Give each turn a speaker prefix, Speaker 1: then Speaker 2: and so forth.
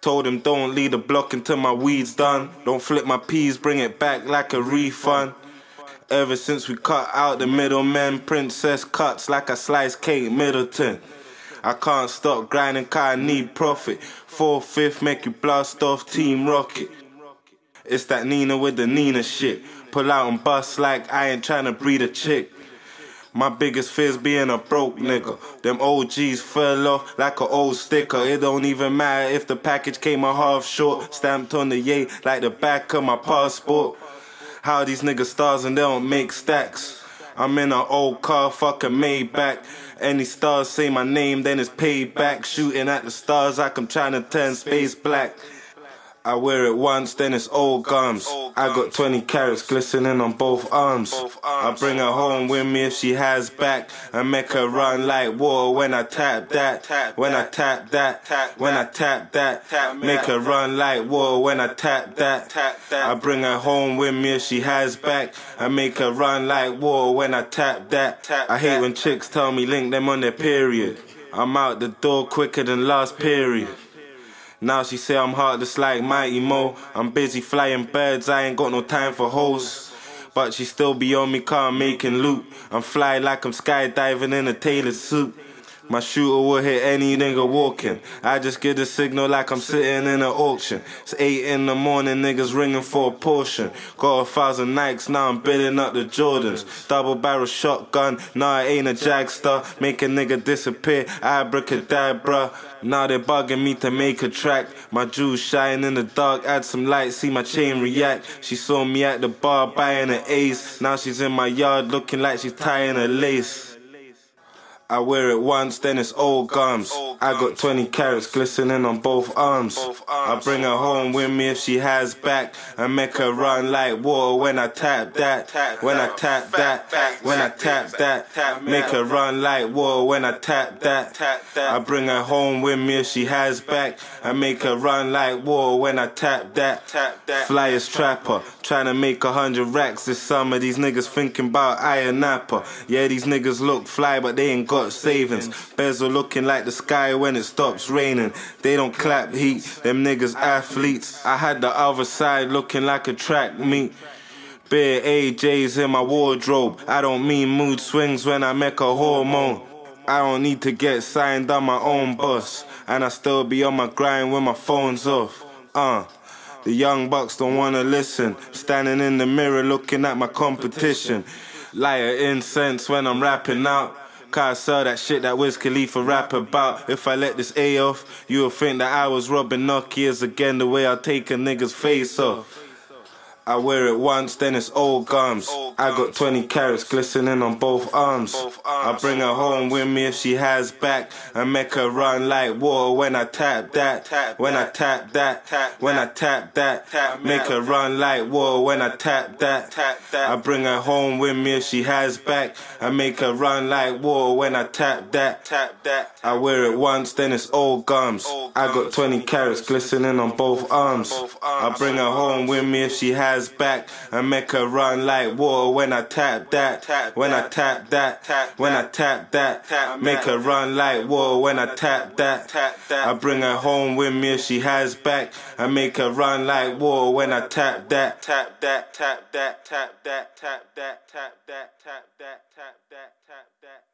Speaker 1: Told him don't leave the block until my weed's done. Don't flip my peas, bring it back like a refund. Ever since we cut out the middlemen, princess cuts like a sliced cake Middleton. I can't stop grinding I need profit. Four fifth make you blast off Team Rocket. It's that Nina with the Nina shit. Pull out and bust like I ain't trying to breed a chick. My biggest fear's being a broke nigga. Them OGs fell off like an old sticker. It don't even matter if the package came a half short. Stamped on the yay like the back of my passport. How these niggas stars and they don't make stacks. I'm in an old car, fucking Maybach. Any stars say my name, then it's payback. Shooting at the stars like I'm trying to turn space black. I wear it once, then it's old gums. I got 20 carats glistening on both arms. I bring her home with me if she has back. and make her run like water when I tap that. When I tap that. When I tap that. Make her run like water when I tap that. I bring her home with me if she has back. I make her run like water when I tap that. I hate when chicks tell me link them on their period. I'm out the door quicker than last period. Now she say I'm heartless like Mighty Mo. I'm busy flying birds, I ain't got no time for hoes. But she still be on me car making loot. I'm fly like I'm skydiving in a tailored suit. My shooter will hit any nigga walking. I just get the signal like I'm sitting in an auction. It's 8 in the morning, niggas ringing for a portion. Got a thousand Nikes, now I'm building up the Jordans. Double barrel shotgun, nah, I ain't a Jagster. Make a nigga disappear, abracadabra. Now they bugging me to make a track. My jewels shine in the dark, add some light, see my chain react. She saw me at the bar buying an ace. Now she's in my yard looking like she's tying a lace. I wear it once, then it's all gums. I got 20 carats glistening on both arms. I bring her home with me if she has back. and make her run like water when I tap that. When I tap that. When I tap that. Make her run like water when I tap that. I bring her home with me if she has back. I make her run like water when I tap that. Flyest trapper. Trying to make a hundred racks this summer. These niggas thinking about Iron Napper. Yeah, these niggas look fly, but they ain't got got savings. Bezel looking like the sky when it stops raining. They don't clap heat, them niggas athletes. I had the other side looking like a track meet. Bare AJ's in my wardrobe. I don't mean mood swings when I make a hormone. I don't need to get signed on my own bus. And I still be on my grind when my phone's off. Uh. The young bucks don't wanna listen. Standing in the mirror looking at my competition. Lighter incense when I'm rapping out. Cause I saw that shit that Wiz Khalifa rap about. If I let this A off, you'll think that I was robbing Nokia's again the way I take a nigga's face off. I wear it once, then it's old gums. I got 20 carats glistening on both arms. I bring her home with me if she has back. and make her run like water when I tap that. When I tap that. When I tap that. Make her run like water when I tap that. I bring her home with me if she has back. I make her run like water when I tap that. I wear it once, then it's old gums. I got 20 carats glistening on both arms. I bring her home with me if she has has back and make her run like water when I tap that. When I tap that. When I tap that. Make her run like water when I tap that. I bring her home with me if she has back and make her run like water when I tap that. Tap that. Tap that. Tap that. Tap that. Tap that. Tap that. Tap that. Tap that.